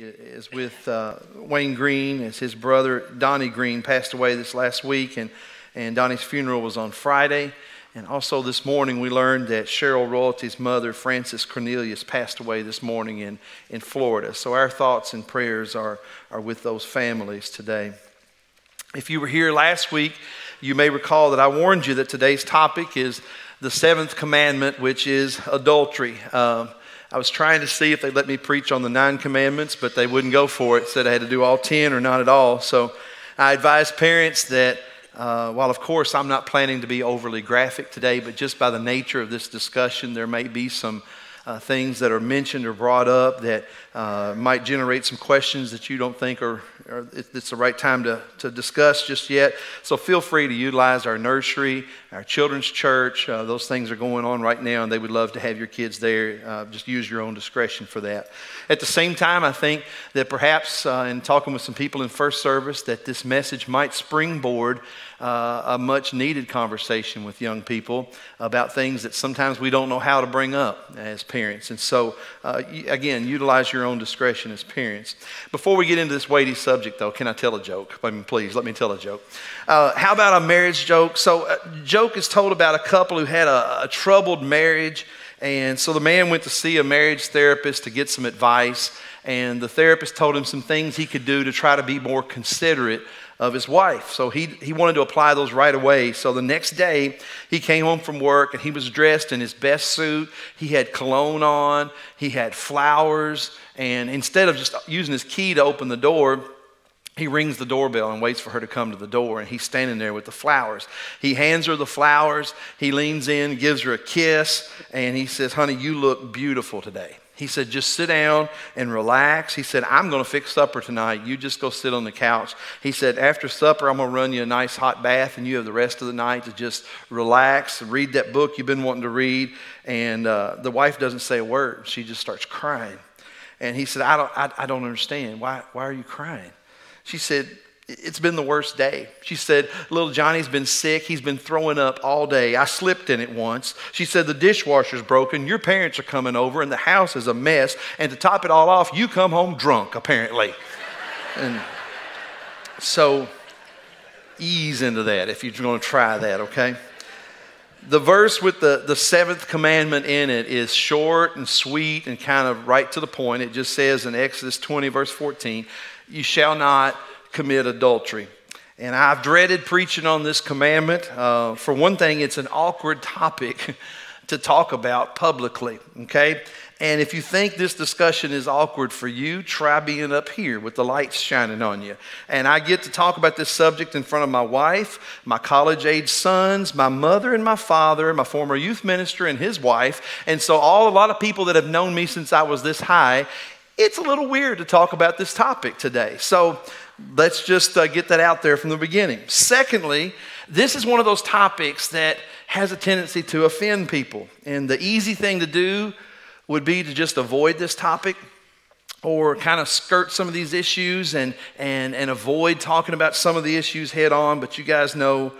is with uh, Wayne Green as his brother Donnie Green passed away this last week, and, and Donnie's funeral was on Friday. And also this morning, we learned that Cheryl Royalty's mother, Frances Cornelius, passed away this morning in, in Florida. So our thoughts and prayers are, are with those families today. If you were here last week, you may recall that I warned you that today's topic is the seventh commandment, which is adultery. Um, I was trying to see if they'd let me preach on the nine commandments, but they wouldn't go for it. Said I had to do all ten or not at all. So I advise parents that uh, while, of course, I'm not planning to be overly graphic today, but just by the nature of this discussion, there may be some uh, things that are mentioned or brought up that uh, might generate some questions that you don't think are, are, it's the right time to, to discuss just yet. So feel free to utilize our nursery, our children's church. Uh, those things are going on right now, and they would love to have your kids there. Uh, just use your own discretion for that. At the same time, I think that perhaps uh, in talking with some people in first service, that this message might springboard uh, a much needed conversation with young people about things that sometimes we don't know how to bring up as parents. And so, uh, again, utilize your own discretion as parents. Before we get into this weighty subject, though, can I tell a joke? I mean, please, let me tell a joke. Uh, how about a marriage joke? So, a joke is told about a couple who had a, a troubled marriage. And so the man went to see a marriage therapist to get some advice. And the therapist told him some things he could do to try to be more considerate of his wife. So he, he wanted to apply those right away. So the next day, he came home from work and he was dressed in his best suit. He had cologne on, he had flowers, and instead of just using his key to open the door, he rings the doorbell and waits for her to come to the door, and he's standing there with the flowers. He hands her the flowers, he leans in, gives her a kiss, and he says, Honey, you look beautiful today. He said, just sit down and relax. He said, I'm going to fix supper tonight. You just go sit on the couch. He said, after supper, I'm going to run you a nice hot bath, and you have the rest of the night to just relax, read that book you've been wanting to read. And uh, the wife doesn't say a word. She just starts crying. And he said, I don't, I, I don't understand. Why, why are you crying? She said, it's been the worst day. She said, Little Johnny's been sick. He's been throwing up all day. I slipped in it once. She said, The dishwasher's broken. Your parents are coming over, and the house is a mess. And to top it all off, you come home drunk, apparently. and so, ease into that if you're going to try that, okay? The verse with the, the seventh commandment in it is short and sweet and kind of right to the point. It just says in Exodus 20, verse 14, You shall not commit adultery. And I've dreaded preaching on this commandment. Uh, for one thing, it's an awkward topic to talk about publicly, okay? And if you think this discussion is awkward for you, try being up here with the lights shining on you. And I get to talk about this subject in front of my wife, my college age sons, my mother and my father, my former youth minister and his wife. And so, all a lot of people that have known me since I was this high, it's a little weird to talk about this topic today. So, Let's just uh, get that out there from the beginning. Secondly, this is one of those topics that has a tendency to offend people. And the easy thing to do would be to just avoid this topic or kind of skirt some of these issues and, and, and avoid talking about some of the issues head on. But you guys know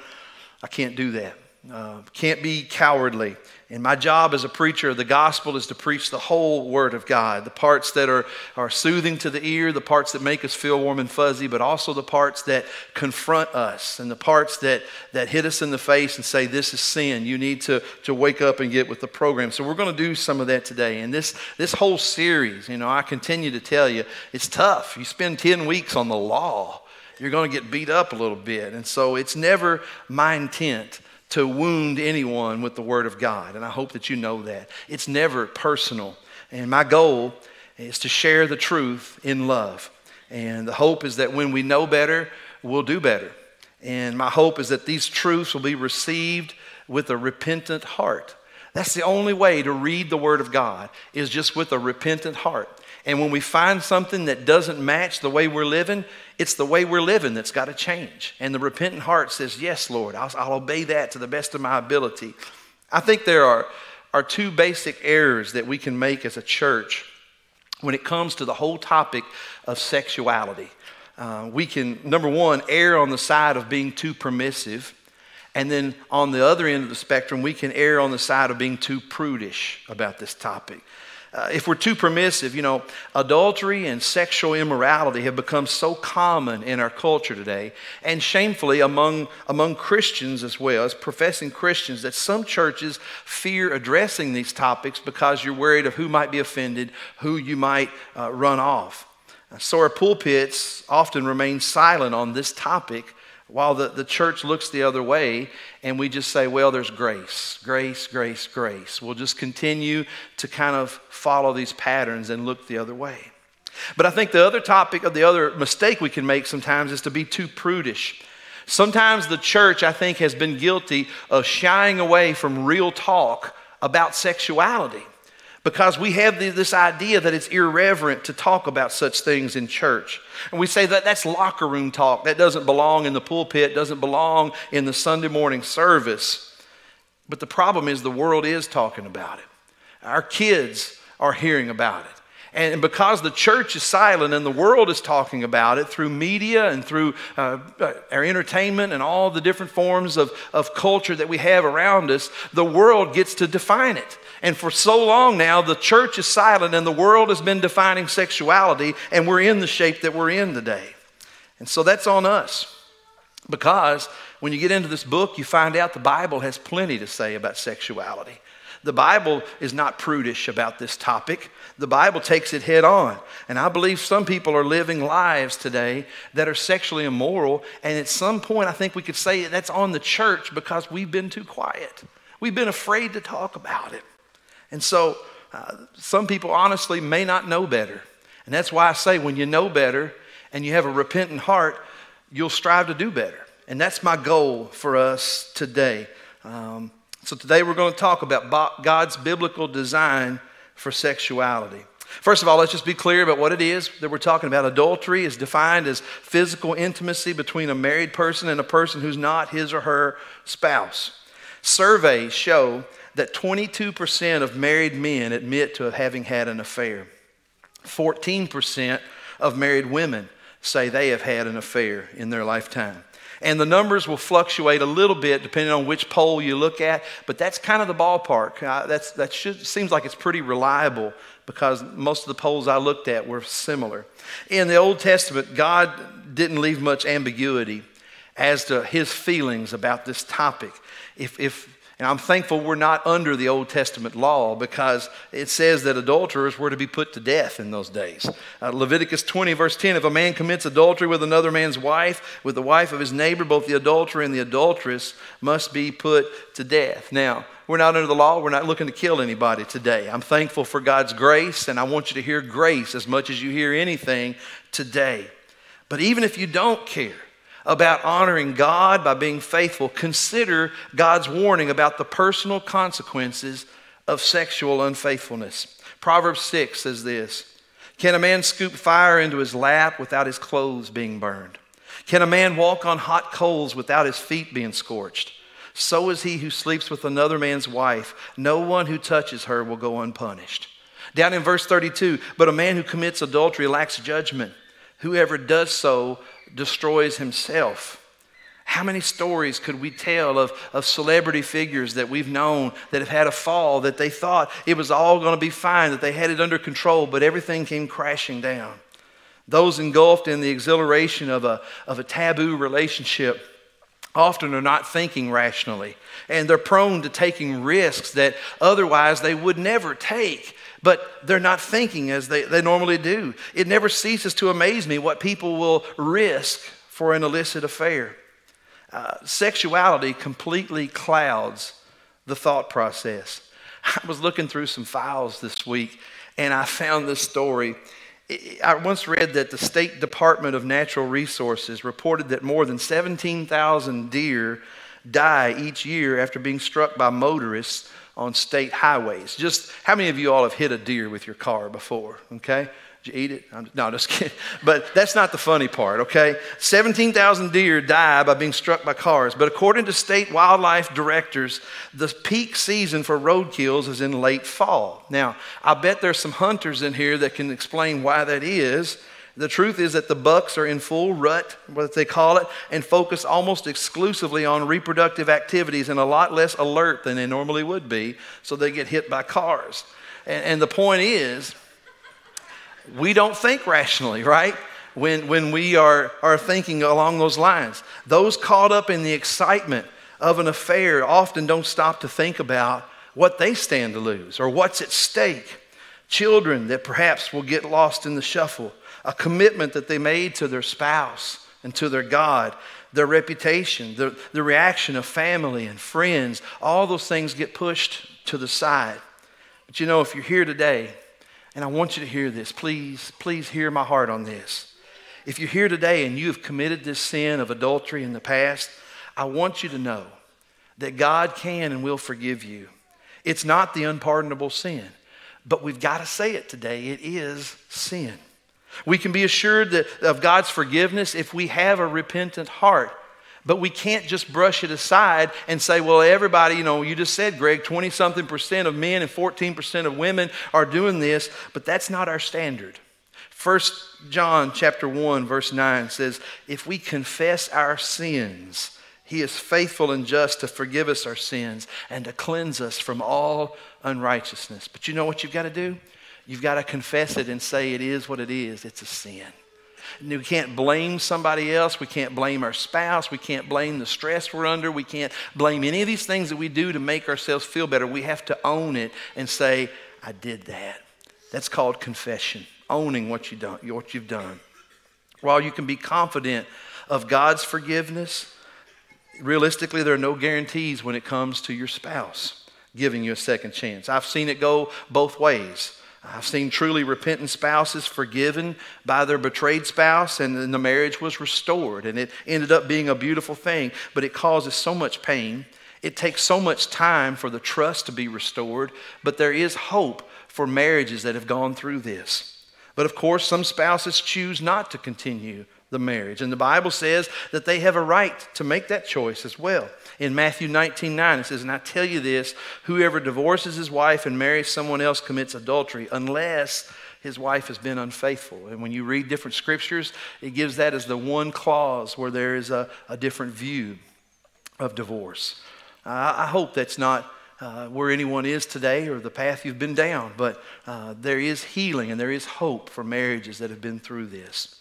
I can't do that. Uh, can't be cowardly. And my job as a preacher of the gospel is to preach the whole word of God the parts that are, are soothing to the ear, the parts that make us feel warm and fuzzy, but also the parts that confront us and the parts that, that hit us in the face and say, This is sin. You need to, to wake up and get with the program. So we're going to do some of that today. And this, this whole series, you know, I continue to tell you, it's tough. You spend 10 weeks on the law, you're going to get beat up a little bit. And so it's never my intent to wound anyone with the Word of God. And I hope that you know that. It's never personal. And my goal is to share the truth in love. And the hope is that when we know better, we'll do better. And my hope is that these truths will be received with a repentant heart. That's the only way to read the Word of God, is just with a repentant heart. And when we find something that doesn't match the way we're living, it's the way we're living that's got to change. And the repentant heart says, Yes, Lord, I'll, I'll, obey that to the best of my ability. I think there are, are two basic errors that we can make as a church when it comes to the whole topic of sexuality. Uh, we can, number one, err on the side of being too permissive. And then on the other end of the spectrum, we can err on the side of being too prudish about this topic. Uh, if we're too permissive, you know, adultery and sexual immorality have become so common in our culture today, and shamefully among, among Christians as well, as professing Christians, that some churches fear addressing these topics because you're worried of who might be offended, who you might uh, run off. So our pulpits often remain silent on this topic while the, the church looks the other way and we just say, well, there's grace, grace, grace, grace. We'll just continue to kind of follow these patterns and look the other way. But I think the other topic, or the other mistake we can make sometimes is to be too prudish. Sometimes the church, I think, has been guilty of shying away from real talk about sexuality because we have this idea that it's irreverent to talk about such things in church. And we say that that's locker room talk. That doesn't belong in the pulpit, doesn't belong in the Sunday morning service. But the problem is the world is talking about it. Our kids are hearing about it. And because the church is silent and the world is talking about it through media and through uh, uh, our entertainment and all the different forms of, of culture that we have around us, the world gets to define it. And for so long now, the church is silent and the world has been defining sexuality, and we're in the shape that we're in today. And so that's on us. Because when you get into this book, you find out the Bible has plenty to say about sexuality. The Bible is not prudish about this topic. The Bible takes it head on. And I believe some people are living lives today that are sexually immoral. And at some point, I think we could say that's on the church because we've been too quiet. We've been afraid to talk about it. And so uh, some people honestly may not know better. And that's why I say when you know better and you have a repentant heart, you'll strive to do better. And that's my goal for us today. Um, so today we're going to talk about God's biblical design for sexuality. First of all, let's just be clear about what it is that we're talking about. Adultery is defined as physical intimacy between a married person and a person who's not his or her spouse. Surveys show that 22% of married men admit to having had an affair. 14% of married women say they have had an affair in their lifetime. And the numbers will fluctuate a little bit depending on which poll you look at, but that's kind of the ballpark. Uh, that's, that should, seems like it's pretty reliable because most of the polls I looked at were similar. In the Old Testament, God didn't leave much ambiguity as to his feelings about this topic. If, if and I'm thankful we're not under the Old Testament law because it says that adulterers were to be put to death in those days. Uh, Leviticus 20, verse 10 If a man commits adultery with another man's wife, with the wife of his neighbor, both the adulterer and the adulteress must be put to death. Now, we're not under the law. We're not looking to kill anybody today. I'm thankful for God's grace, and I want you to hear grace as much as you hear anything today. But even if you don't care, about honoring God by being faithful, consider God's warning about the personal consequences of sexual unfaithfulness. Proverbs 6 says this Can a man scoop fire into his lap without his clothes being burned? Can a man walk on hot coals without his feet being scorched? So is he who sleeps with another man's wife. No one who touches her will go unpunished. Down in verse 32, but a man who commits adultery lacks judgment. Whoever does so destroys himself. How many stories could we tell of, of celebrity figures that we've known that have had a fall, that they thought it was all going to be fine, that they had it under control, but everything came crashing down? Those engulfed in the exhilaration of a, of a taboo relationship often are not thinking rationally, and they're prone to taking risks that otherwise they would never take but they're not thinking as they, they normally do. It never ceases to amaze me what people will risk for an illicit affair. Uh, sexuality completely clouds the thought process. I was looking through some files this week and I found this story. I once read that the State Department of Natural Resources reported that more than 17,000 deer die each year after being struck by motorists on state highways. Just how many of you all have hit a deer with your car before? Okay? Did you eat it? I'm, no, just kidding. But that's not the funny part, okay? 17,000 deer die by being struck by cars. But according to state wildlife directors, the peak season for roadkills is in late fall. Now, I bet there's some hunters in here that can explain why that is. The truth is that the bucks are in full rut, what they call it, and focus almost exclusively on reproductive activities and a lot less alert than they normally would be, so they get hit by cars. And, and the point is, we don't think rationally, right? When, when we are, are thinking along those lines. Those caught up in the excitement of an affair often don't stop to think about what they stand to lose or what's at stake. Children that perhaps will get lost in the shuffle, a commitment that they made to their spouse and to their God, their reputation, the, the reaction of family and friends, all those things get pushed to the side. But you know, if you're here today, and I want you to hear this, please, please hear my heart on this. If you're here today and you have committed this sin of adultery in the past, I want you to know that God can and will forgive you. It's not the unpardonable sin, but we've got to say it today. It is sin. We can be assured that, of God's forgiveness if we have a repentant heart. But we can't just brush it aside and say, well, everybody, you know, you just said, Greg, 20 something percent of men and 14 percent of women are doing this, but that's not our standard. First John chapter 1 verse 9 says, "If we confess our sins, he is faithful and just to forgive us our sins and to cleanse us from all unrighteousness. But you know what you've got to do? You've got to confess it and say it is what it is. It's a sin. And we can't blame somebody else. We can't blame our spouse. We can't blame the stress we're under. We can't blame any of these things that we do to make ourselves feel better. We have to own it and say, I did that. That's called confession, owning what, you done, what you've done. While you can be confident of God's forgiveness, realistically, there are no guarantees when it comes to your spouse giving you a second chance. I've seen it go both ways. I've seen truly repentant spouses forgiven by their betrayed spouse, and then the marriage was restored, and it ended up being a beautiful thing, but it causes so much pain. It takes so much time for the trust to be restored, but there is hope for marriages that have gone through this. But of course, some spouses choose not to continue the marriage. And the Bible says that they have a right to make that choice as well. In Matthew 19 9, it says, And I tell you this whoever divorces his wife and marries someone else commits adultery, unless his wife has been unfaithful. And when you read different scriptures, it gives that as the one clause where there is a, a different view of divorce. I hope that's not. Uh, where anyone is today or the path you've been down, but uh, there is healing and there is hope for marriages that have been through this.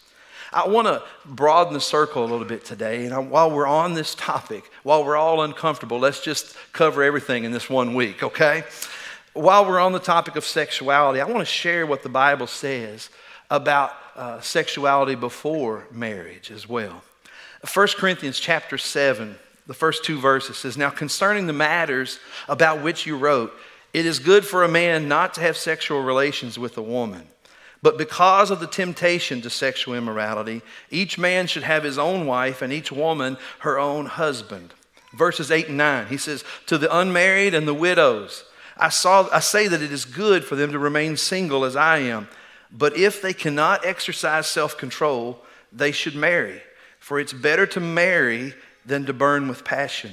I want to broaden the circle a little bit today. And while we're on this topic, while we're all uncomfortable, let's just cover everything in this one week, okay? While we're on the topic of sexuality, I want to share what the Bible says about uh, sexuality before marriage as well. 1 Corinthians chapter 7, the first two verses says, Now concerning the matters about which you wrote, it is good for a man not to have sexual relations with a woman. But because of the temptation to sexual immorality, each man should have his own wife and each woman her own husband. Verses 8 and 9, he says, To the unmarried and the widows, I, saw, I say that it is good for them to remain single as I am. But if they cannot exercise self control, they should marry. For it's better to marry than to burn with passion.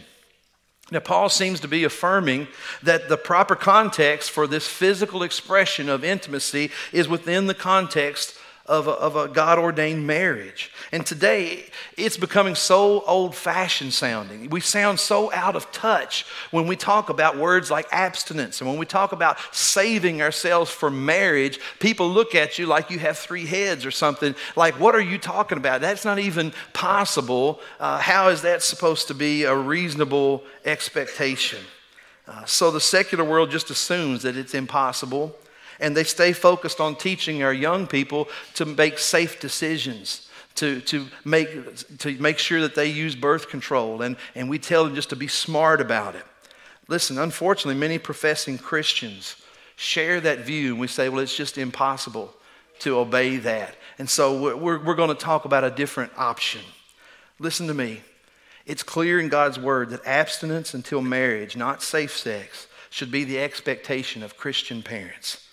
Now, Paul seems to be affirming that the proper context for this physical expression of intimacy is within the context of a, of a God ordained marriage. And today, it's becoming so old fashioned sounding. We sound so out of touch when we talk about words like abstinence and when we talk about saving ourselves for marriage. People look at you like you have three heads or something. Like, what are you talking about? That's not even possible. Uh, how is that supposed to be a reasonable expectation? Uh, so the secular world just assumes that it's impossible and they stay focused on teaching our young people to make safe decisions, to, to, make, to make sure that they use birth control. And, and we tell them just to be smart about it. Listen, unfortunately, many professing Christians share that view, and we say, well, it's just impossible to obey that. And so we're, we're going to talk about a different option. Listen to me. It's clear in God's word that abstinence until marriage, not safe sex, should be the expectation of Christian parents.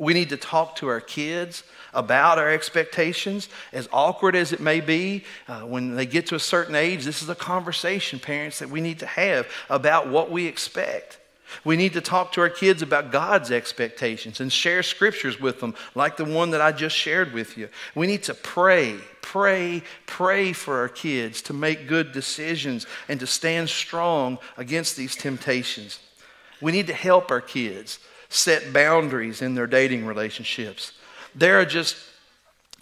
We need to talk to our kids about our expectations, as awkward as it may be. Uh, when they get to a certain age, this is a conversation, parents, that we need to have about what we expect. We need to talk to our kids about God's expectations and share scriptures with them, like the one that I just shared with you. We need to pray, pray, pray for our kids to make good decisions and to stand strong against these temptations. We need to help our kids set boundaries in their dating relationships. There are just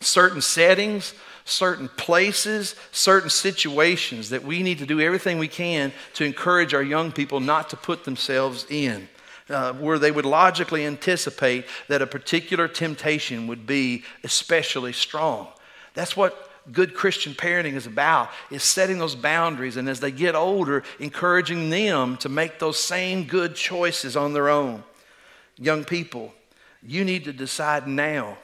certain settings, certain places, certain situations that we need to do everything we can to encourage our young people not to put themselves in. Uh, where they would logically anticipate that a particular temptation would be especially strong. That's what good Christian parenting is about is setting those boundaries and as they get older encouraging them to make those same good choices on their own. Young people, you need to decide now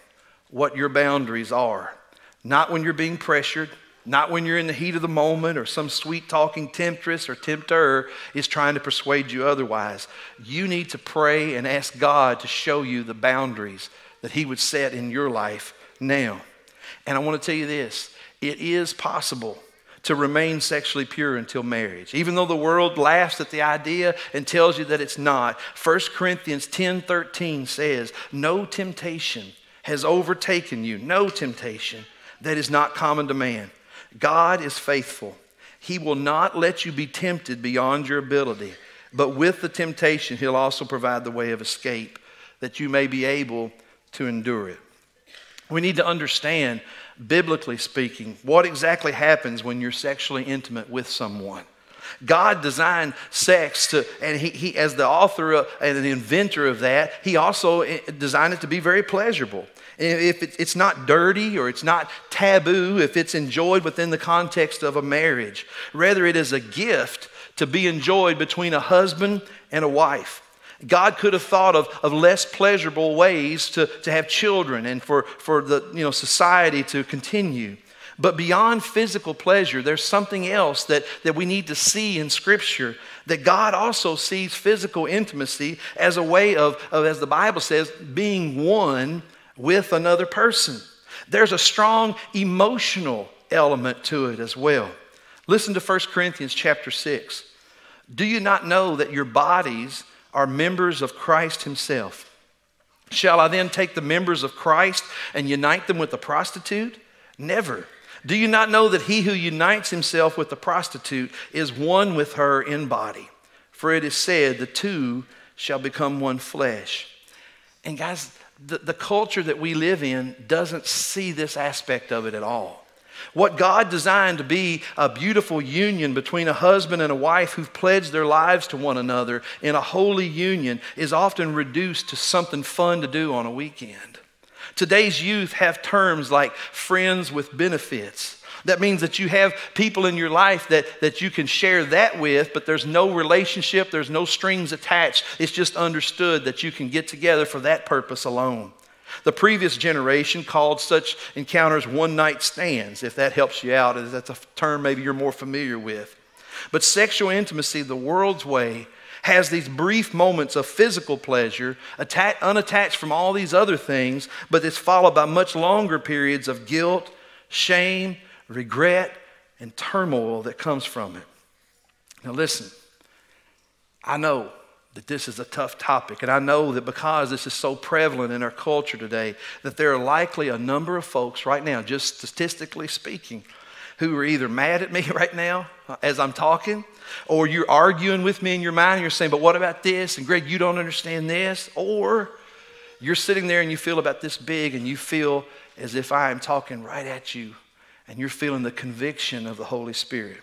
what your boundaries are. Not when you're being pressured, not when you're in the heat of the moment or some sweet talking temptress or tempter is trying to persuade you otherwise. You need to pray and ask God to show you the boundaries that He would set in your life now. And I want to tell you this it is possible to remain sexually pure until marriage. Even though the world laughs at the idea and tells you that it's not, 1 Corinthians 10 13 says, No temptation has overtaken you, no temptation that is not common to man. God is faithful. He will not let you be tempted beyond your ability, but with the temptation, He'll also provide the way of escape that you may be able to endure it. We need to understand, biblically speaking, what exactly happens when you're sexually intimate with someone. God designed sex to, and he, he as the author of, and the inventor of that, he also eh, designed it to be very pleasurable. If it's not dirty or it's not taboo, if it's enjoyed within the context of a marriage, rather, it is a gift to be enjoyed between a husband and a wife. God could have thought of, of less pleasurable ways to, to have children and for, for the you know, society to continue. But beyond physical pleasure, there's something else that, that we need to see in Scripture that God also sees physical intimacy as a way of, of, as the Bible says, being one with another person. There's a strong emotional element to it as well. Listen to 1 Corinthians chapter 6. Do you not know that your bodies are members of Christ Himself? Shall I then take the members of Christ and unite them with a prostitute? Never. Do you not know that he who unites himself with the prostitute is one with her in body? For it is said, the two shall become one flesh. And guys, the, the culture that we live in doesn't see this aspect of it at all. What God designed to be a beautiful union between a husband and a wife who've pledged their lives to one another in a holy union is often reduced to something fun to do on a weekend. Today's youth have terms like friends with benefits that means that you have people in your life that, that you can share that with, but there's no relationship, there's no strings attached. It's just understood that you can get together for that purpose alone. The previous generation called such encounters one night stands, if that helps you out. That's a term maybe you're more familiar with. But sexual intimacy, the world's way, has these brief moments of physical pleasure, unattached from all these other things, but it's followed by much longer periods of guilt, shame, regret, and turmoil that comes from it. Now, listen, I know that this is a tough topic, and I know that because this is so prevalent in our culture today, that there are likely a number of folks right now, just statistically speaking, who are either mad at me right now uh, as I'm talking, or you're arguing with me in your mind and you're saying, But what about this? And Greg, you don't understand this. Or you're sitting there and you feel about this big and you feel as if I am talking right at you and you're feeling the conviction of the Holy Spirit.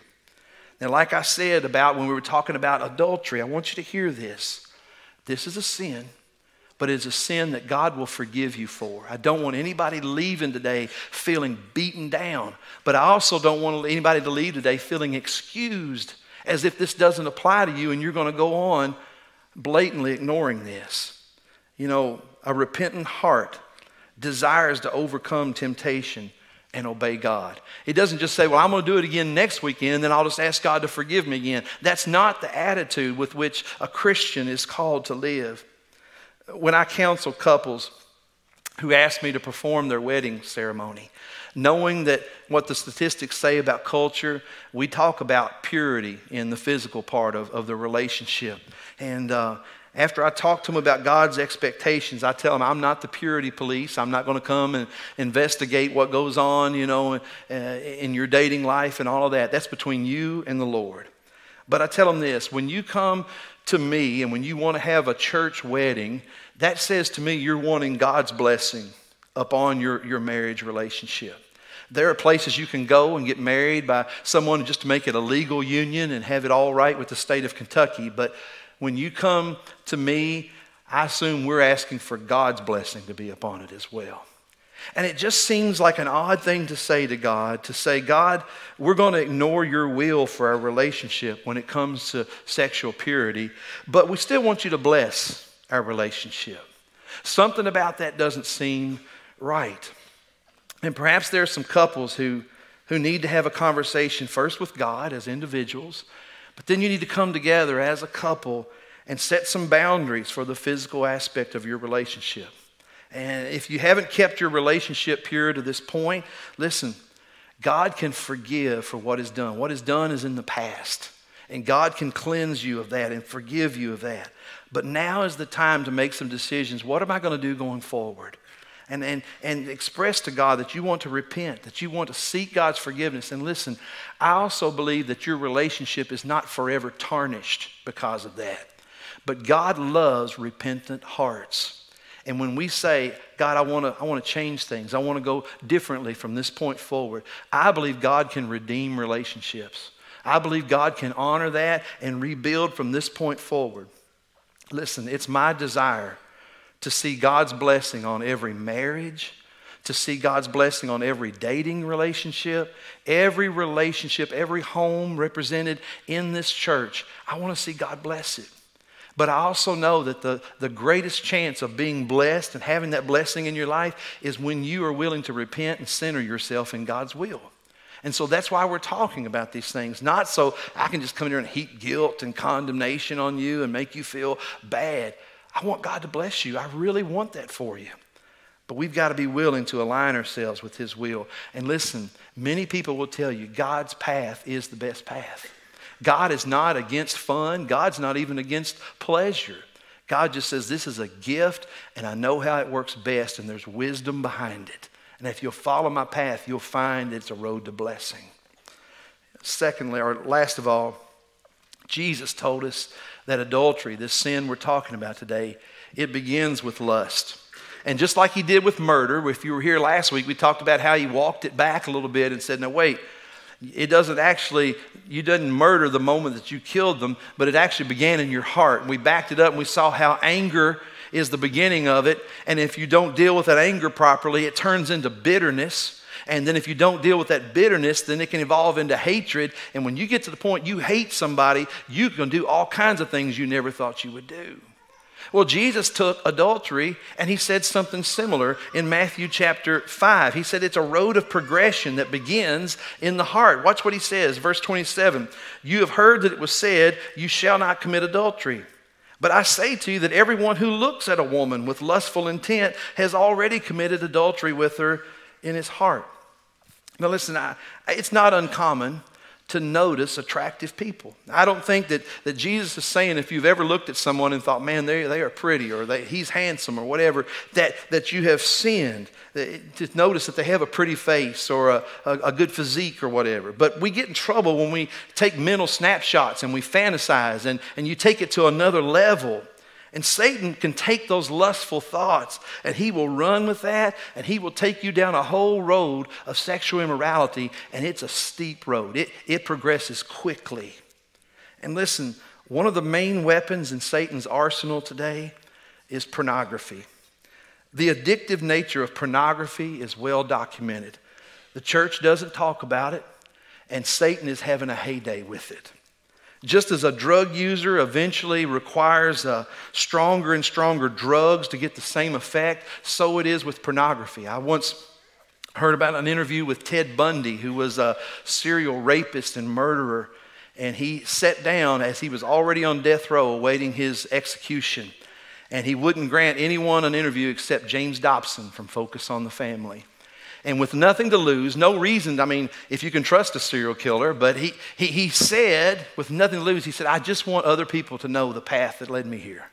Now, like I said about when we were talking about adultery, I want you to hear this. This is a sin, but it's a sin that God will forgive you for. I don't want anybody leaving today feeling beaten down, but I also don't want anybody to leave today feeling excused as if this doesn't apply to you and you're going to go on blatantly ignoring this. You know, a repentant heart desires to overcome temptation and obey God. It doesn't just say, Well, I'm going to do it again next weekend, then I'll just ask God to forgive me again. That's not the attitude with which a Christian is called to live. When I counsel couples who ask me to perform their wedding ceremony, knowing that what the statistics say about culture, we talk about purity in the physical part of, of the relationship. And uh, after I talk to them about God's expectations, I tell them I'm not the purity police. I'm not going to come and investigate what goes on, you know, uh, in your dating life and all of that. That's between you and the Lord. But I tell them this when you come to me and when you want to have a church wedding, that says to me you're wanting God's blessing upon your, your marriage relationship. There are places you can go and get married by someone just to make it a legal union and have it all right with the state of Kentucky. But when you come to me, I assume we're asking for God's blessing to be upon it as well. And it just seems like an odd thing to say to God to say, God, we're going to ignore your will for our relationship when it comes to sexual purity, but we still want you to bless our relationship. Something about that doesn't seem right. And perhaps there are some couples who, who need to have a conversation first with God as individuals, but then you need to come together as a couple and set some boundaries for the physical aspect of your relationship. And if you haven't kept your relationship pure to this point, listen, God can forgive for what is done. What is done is in the past. And God can cleanse you of that and forgive you of that. But now is the time to make some decisions. What am I going to do going forward? And, and, and express to God that you want to repent, that you want to seek God's forgiveness. And listen, I also believe that your relationship is not forever tarnished because of that. But God loves repentant hearts. And when we say, God, I want to I want to change things. I want to go differently from this point forward. I believe God can redeem relationships. I believe God can honor that and rebuild from this point forward. Listen, it's my desire to see God's blessing on every marriage, to see God's blessing on every dating relationship, every relationship, every home represented in this church. I want to see God bless it. But I also know that the, the greatest chance of being blessed and having that blessing in your life is when you are willing to repent and center yourself in God's will. And so that's why we're talking about these things. Not so I can just come in here and heap guilt and condemnation on you and make you feel bad. I want God to bless you. I really want that for you. But we've got to be willing to align ourselves with His will. And listen, many people will tell you God's path is the best path. God is not against fun, God's not even against pleasure. God just says, This is a gift, and I know how it works best, and there's wisdom behind it. And if you'll follow my path, you'll find it's a road to blessing. Secondly, or last of all, Jesus told us that adultery, this sin we're talking about today, it begins with lust. And just like he did with murder, if you were here last week, we talked about how he walked it back a little bit and said, no, wait, it doesn't actually, you didn't murder the moment that you killed them, but it actually began in your heart. We backed it up and we saw how anger is the beginning of it. And if you don't deal with that anger properly, it turns into bitterness. And then if you don't deal with that bitterness, then it can evolve into hatred. And when you get to the point you hate somebody, you can do all kinds of things you never thought you would do. Well, Jesus took adultery and he said something similar in Matthew chapter 5. He said it's a road of progression that begins in the heart. Watch what he says, verse 27. You have heard that it was said, You shall not commit adultery. But I say to you that everyone who looks at a woman with lustful intent has already committed adultery with her in his heart. Now, listen, I, it's not uncommon to notice attractive people. I don't think that, that Jesus is saying if you've ever looked at someone and thought, man, they, they are pretty or they, he's handsome or whatever, that, that you have sinned. To notice that they have a pretty face or a, a, a good physique or whatever. But we get in trouble when we take mental snapshots and we fantasize and, and you take it to another level. And Satan can take those lustful thoughts and he will run with that and he will take you down a whole road of sexual immorality and it's a steep road. It, it progresses quickly. And listen, one of the main weapons in Satan's arsenal today is pornography. The addictive nature of pornography is well documented. The church doesn't talk about it, and Satan is having a heyday with it. Just as a drug user eventually requires uh, stronger and stronger drugs to get the same effect, so it is with pornography. I once heard about an interview with Ted Bundy, who was a serial rapist and murderer. And he sat down as he was already on death row awaiting his execution. And he wouldn't grant anyone an interview except James Dobson from Focus on the Family and with nothing to lose, no reason, I mean, if you can trust a serial killer, but he, he, he said, with nothing to lose, he said, I just want other people to know the path that led me here.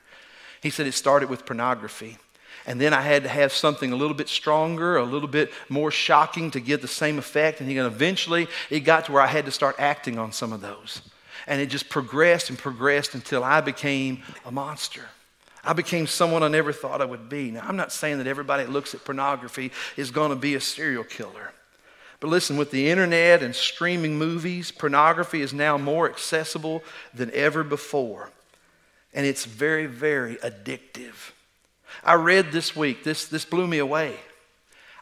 He said it started with pornography. And then I had to have something a little bit stronger, a little bit more shocking to get the same effect. And eventually, it got to where I had to start acting on some of those. and it just progressed and progressed until I became a monster. I became someone I never thought I would be. Now, I'm not saying that everybody that looks at pornography is going to be a serial killer. But listen, with the internet and streaming movies, pornography is now more accessible than ever before. And it's very, very addictive. I read this week, this, this blew me away.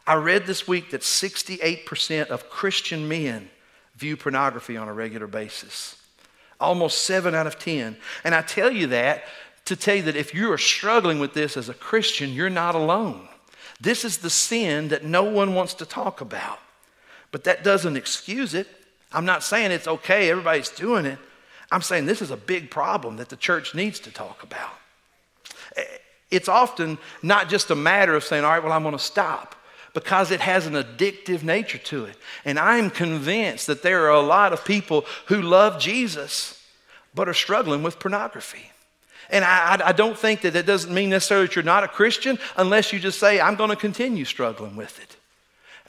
I read this week that 68% of Christian men view pornography on a regular basis. Almost seven out of 10. And I tell you that to tell you that if you are struggling with this as a Christian, you're not alone. This is the sin that no one wants to talk about. But that doesn't excuse it. I'm not saying it's okay, everybody's doing it. I'm saying this is a big problem that the church needs to talk about. It's often not just a matter of saying, all right, well, I'm going to stop because it has an addictive nature to it. And I'm convinced that there are a lot of people who love Jesus but are struggling with pornography. And I, I, don't think that that doesn't mean necessarily that you're not a Christian unless you just say, I'm going to continue struggling with it.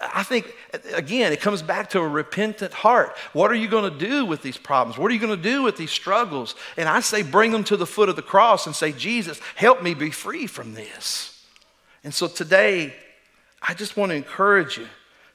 I think, again, it comes back to a repentant heart. What are you going to do with these problems? What are you going to do with these struggles? And I say, bring them to the foot of the cross and say, Jesus, help me be free from this. And so today, I just want to encourage you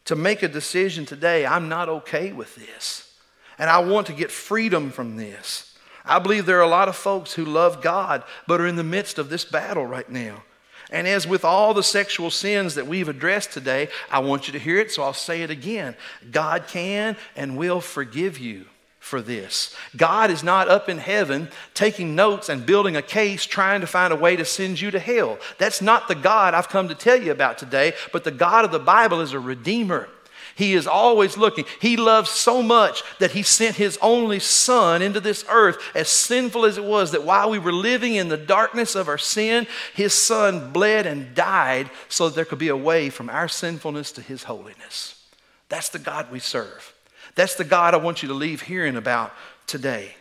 to make a decision today. I'm not okay with this. And I want to get freedom from this. I believe there are a lot of folks who love God but are in the midst of this battle right now. And as with all the sexual sins that we've addressed today, I want you to hear it, so I'll say it again. God can and will forgive you for this. God is not up in heaven taking notes and building a case trying to find a way to send you to hell. That's not the God I've come to tell you about today, but the God of the Bible is a redeemer. He is always looking. He loves so much that He sent His only Son into this earth, as sinful as it was, that while we were living in the darkness of our sin, His Son bled and died so that there could be a way from our sinfulness to His holiness. That's the God we serve. That's the God I want you to leave hearing about today.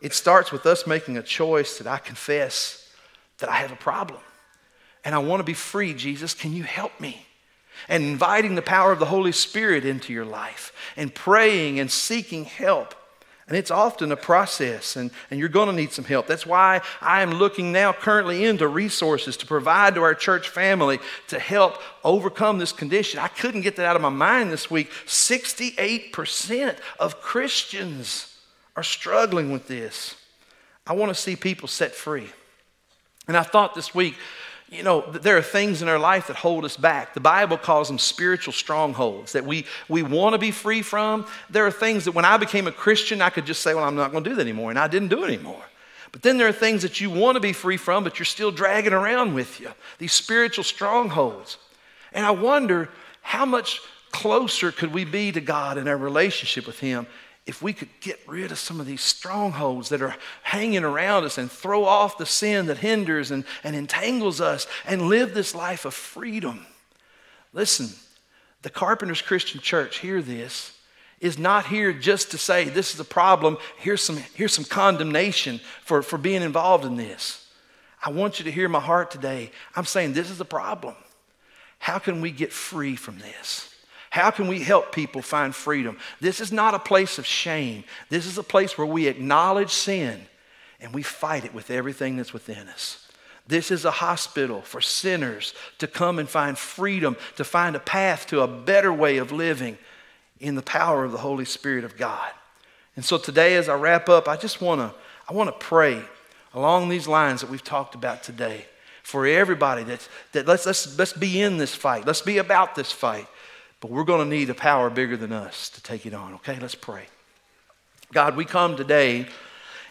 It starts with us making a choice that I confess that I have a problem and I want to be free. Jesus, can you help me? And inviting the power of the Holy Spirit into your life and praying and seeking help. And it's often a process, and, and you're going to need some help. That's why I am looking now currently into resources to provide to our church family to help overcome this condition. I couldn't get that out of my mind this week. 68% of Christians are struggling with this. I want to see people set free. And I thought this week, you know, there are things in our life that hold us back. The Bible calls them spiritual strongholds that we, we want to be free from. There are things that when I became a Christian, I could just say, well, I'm not going to do that anymore. And I didn't do it anymore. But then there are things that you want to be free from, but you're still dragging around with you. These spiritual strongholds. And I wonder how much closer could we be to God in our relationship with Him if we could get rid of some of these strongholds that are hanging around us and throw off the sin that hinders and, and entangles us and live this life of freedom. Listen, the Carpenters Christian Church, hear this, is not here just to say this is a problem, here's some, here's some condemnation for, for being involved in this. I want you to hear my heart today. I'm saying this is a problem. How can we get free from this? How can we help people find freedom? This is not a place of shame. This is a place where we acknowledge sin and we fight it with everything that's within us. This is a hospital for sinners to come and find freedom, to find a path to a better way of living in the power of the Holy Spirit of God. And so today, as I wrap up, I just want to I want to pray along these lines that we've talked about today for everybody that's, that let's, let's, let's be in this fight. Let's be about this fight. But we're going to need a power bigger than us to take it on, okay? Let's pray. God, we come today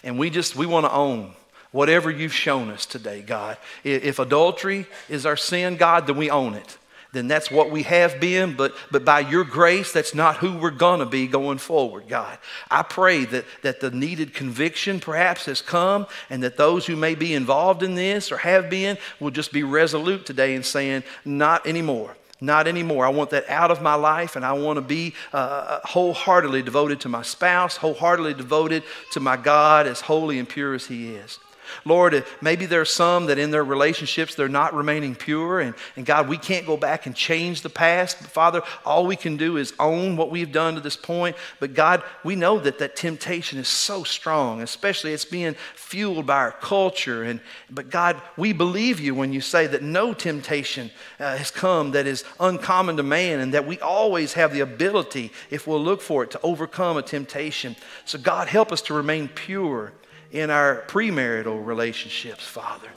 and we just, we want to own whatever you've shown us today, God. If adultery is our sin, God, then we own it. Then that's what we have been, but, but by your grace, that's not who we're going to be going forward, God. I pray that, that the needed conviction perhaps has come and that those who may be involved in this or have been will just be resolute today in saying, not anymore. Not anymore. I want that out of my life, and I want to be uh, uh, wholeheartedly devoted to my spouse, wholeheartedly devoted to my God, as holy and pure as He is. Lord, maybe there are some that in their relationships they're not remaining pure. And, and God, we can't go back and change the past. But Father, all we can do is own what we've done to this point. But God, we know that that temptation is so strong, especially it's being fueled by our culture. And, but God, we believe you when you say that no temptation uh, has come that is uncommon to man and that we always have the ability, if we'll look for it, to overcome a temptation. So God, help us to remain pure in our premarital relationships, Father.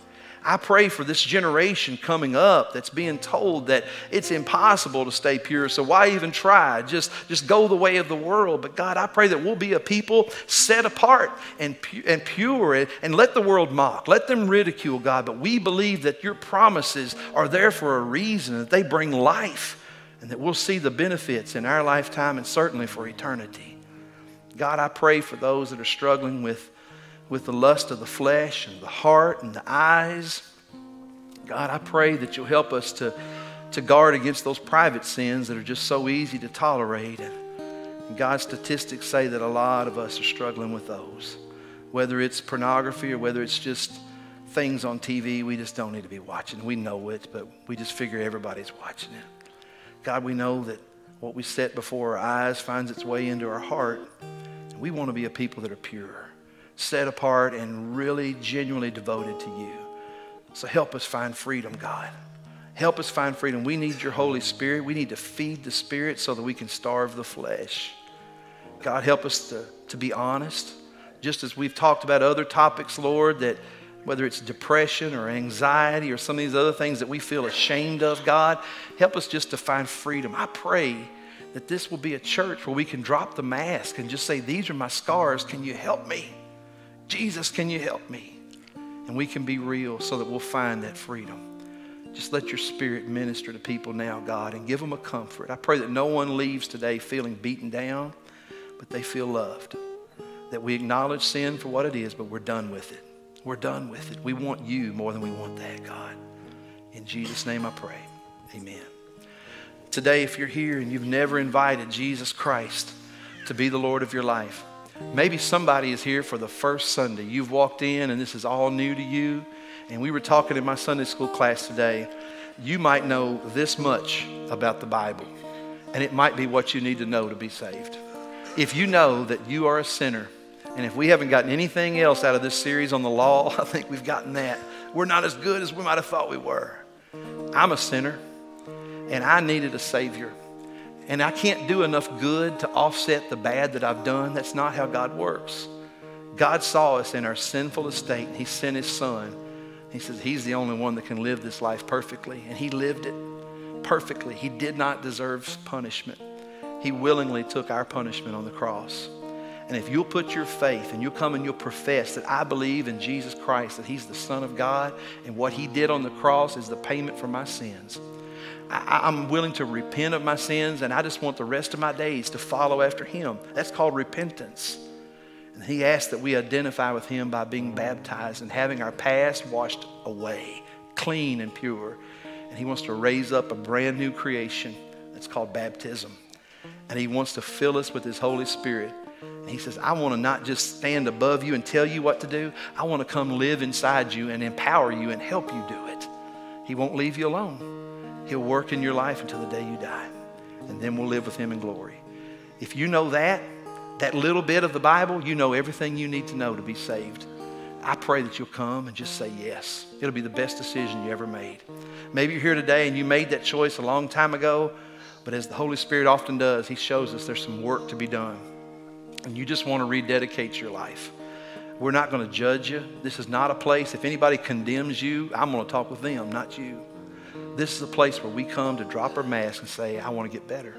I pray for this generation coming up that's being told that it's impossible to stay pure, so why even try? Just, just go the way of the world. But God, I pray that we'll be a people set apart and, pu- and pure and, and let the world mock. Let them ridicule, God. But we believe that your promises are there for a reason, that they bring life, and that we'll see the benefits in our lifetime and certainly for eternity. God, I pray for those that are struggling with with the lust of the flesh and the heart and the eyes. God, I pray that you'll help us to, to guard against those private sins that are just so easy to tolerate. And, God's statistics say that a lot of us are struggling with those. Whether it's pornography or whether it's just things on TV we just don't need to be watching. We know it, but we just figure everybody's watching it. God, we know that what we set before our eyes finds its way into our heart. We want to be a people that are pure set apart and really genuinely devoted to you. So help us find freedom, God. Help us find freedom. We need your Holy Spirit. We need to feed the Spirit so that we can starve the flesh. God, help us to, to be honest. Just as we've talked about other topics, Lord, that whether it's depression or anxiety or some of these other things that we feel ashamed of, God, help us just to find freedom. I pray that this will be a church where we can drop the mask and just say, These are my scars. Can you help me? Jesus, can you help me? And we can be real so that we'll find that freedom. Just let your spirit minister to people now, God, and give them a comfort. I pray that no one leaves today feeling beaten down, but they feel loved. That we acknowledge sin for what it is, but we're done with it. We're done with it. We want you more than we want that, God. In Jesus' name I pray. Amen. Today, if you're here and you've never invited Jesus Christ to be the Lord of your life, Maybe somebody is here for the first Sunday. You've walked in and this is all new to you. And we were talking in my Sunday school class today. You might know this much about the Bible, and it might be what you need to know to be saved. If you know that you are a sinner, and if we haven't gotten anything else out of this series on the law, I think we've gotten that. We're not as good as we might have thought we were. I'm a sinner, and I needed a Savior and I can't do enough good to offset the bad that I've done. That's not how God works. God saw us in our sinful estate, and He sent His Son. He says He's the only one that can live this life perfectly, and He lived it perfectly. He did not deserve punishment. He willingly took our punishment on the cross. And if you'll put your faith and you'll come and you'll profess that I believe in Jesus Christ, that He's the Son of God, and what He did on the cross is the payment for my sins I, am willing to repent of my sins and I just want the rest of my days to follow after Him. That's called repentance. And He asks that we identify with Him by being baptized and having our past washed away, clean and pure. And He wants to raise up a brand new creation that's called baptism. And He wants to fill us with His Holy Spirit. And He says, I want to not just stand above you and tell you what to do, I want to come live inside you and empower you and help you do it. He won't leave you alone. He'll work in your life until the day you die. And then we'll live with Him in glory. If you know that, that little bit of the Bible, you know everything you need to know to be saved. I pray that you'll come and just say yes. It'll be the best decision you ever made. Maybe you're here today and you made that choice a long time ago, but as the Holy Spirit often does, He shows us there's some work to be done. And you just want to rededicate your life. We're not going to judge you. This is not a place, if anybody condemns you, I'm going to talk with them, not you. This is a place where we come to drop our mask and say, I want to get better.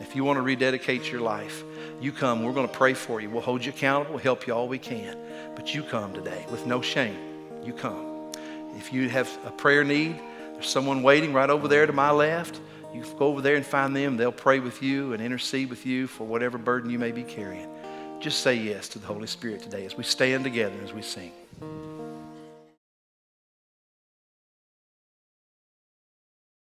If you want to rededicate your life, you come. We're going to pray for you. We'll hold you accountable. We'll help you all we can. But you come today with no shame. You come. If you have a prayer need, there's someone waiting right over there to my left. You go over there and find them. They'll pray with you and intercede with you for whatever burden you may be carrying. Just say yes to the Holy Spirit today as we stand together as we sing.